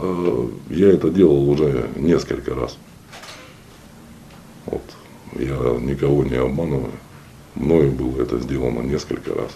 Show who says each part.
Speaker 1: Э, я это делал уже несколько раз. Вот. Я никого не обманываю. Мною было это сделано несколько раз.